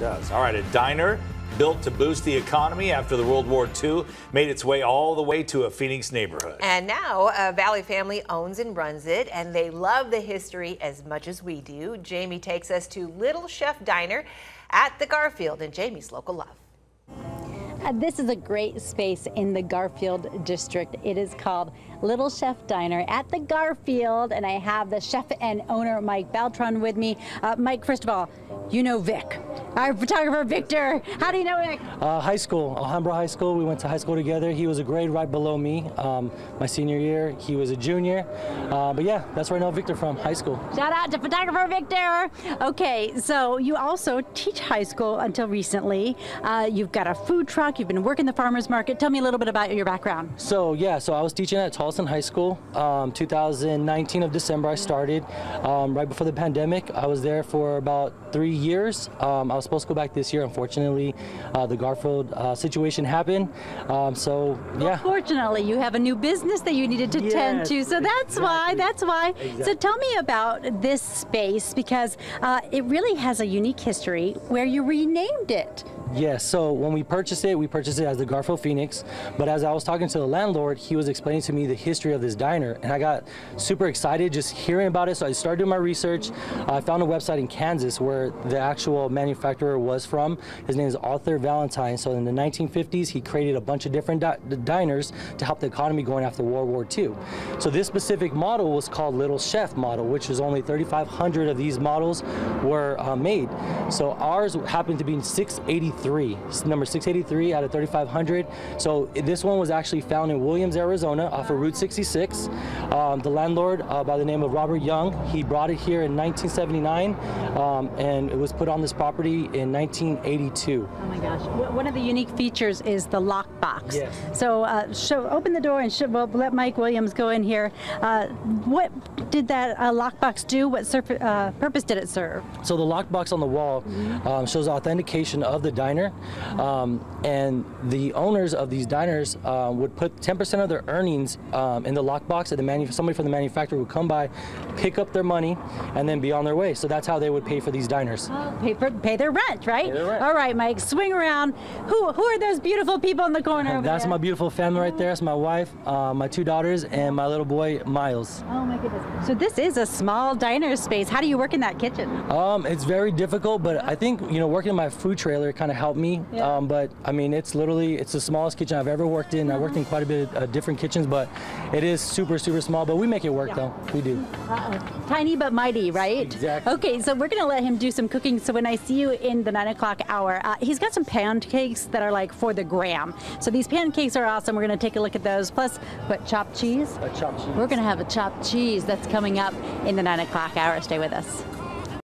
does. All right, a diner built to boost the economy after the World War II made its way all the way to a Phoenix neighborhood. And now a Valley family owns and runs it, and they love the history as much as we do. Jaime takes us to Little Chef Diner at the Garfield and Jaime's local love. Uh, this is a great space in the Garfield district. It is called Little Chef Diner at the Garfield, and I have the chef and owner Mike Beltran with me. Uh, Mike, first of all, you know Vic, our photographer Victor. How do you know Vic? Uh, high school, Alhambra High School. We went to high school together. He was a grade right below me. Um, my senior year, he was a junior. Uh, but yeah, that's where I know Victor from, high school. Shout out to photographer Victor. Okay, so you also teach high school until recently. Uh, you've got a food truck. You've been working the farmers market. Tell me a little bit about your background. So yeah, so I was teaching at Tolleson High School. Um, 2019 of December, I started um, right before the pandemic. I was there for about three years. Um, I was supposed to go back this year. Unfortunately, uh, the Garfield uh, situation happened. Um, so yeah. Fortunately, you have a new business that you needed to Yes, tend to. So that's exactly. why. That's why. So tell me about this space because uh, it really has a unique history where you renamed it. Yes, so when we purchased it, we purchased it as the Garfield Phoenix. But as I was talking to the landlord, he was explaining to me the history of this diner, and I got super excited just hearing about it. So I started doing my research. I found a website in Kansas where the actual manufacturer was from. His name is Arthur Valentine. So in the 1950s, he created a bunch of different di- diners to help the economy going after World War II. So this specific model was called Little Chef model, which is only 3,500 of these models were uh, made. So ours happened to be in 683, number 683 out of 3,500. So this one was actually found in Williams, Arizona, off of Route 66. Um, the landlord, uh, by the name of Robert Young, he brought it here in 1979, um, and it was put on this property in 1982. Oh my gosh! One of the unique features is the lockbox. Yes. So uh, show, open the door and show, well, let Mike Williams go in here. Uh, what did that uh, lockbox do? What uh, purpose did it serve? So the lockbox on the wall um, shows authentication of the diner, um, and the owners of these diners uh, would put 10% of their earnings um, in the lockbox, and the manu- somebody from the manufacturer would come by, pick up their money, and then be on their way. So that's how they would pay for these diners. Pay, for, pay their rent, right? Pay their rent. All right, Mike, swing around. Who who are those beautiful people in the corner? over That's there? my beautiful family right there. That's my wife, uh, my two daughters, and my little boy Miles. Oh my goodness. So this is a small diner space. How do you work in that kitchen? Um, it's very difficult, but I think you know working in my food trailer kind of helped me. Yeah. Um, but I mean, it's literally it's the smallest kitchen I've ever worked in. I worked in quite a bit of uh, different kitchens, but it is super super small. But we make it work though. We do. Uh-oh. Tiny but mighty, right? Exactly. Okay, so we're gonna let him do some cooking. So when I see you in the nine o'clock hour, uh, he's got some pancakes that are like for the gram. So these pancakes are awesome. We're gonna take a look at those. Plus, what chopped cheese? A chopped cheese. We're gonna have a chopped cheese that's coming up in the nine o'clock hour. Stay with us.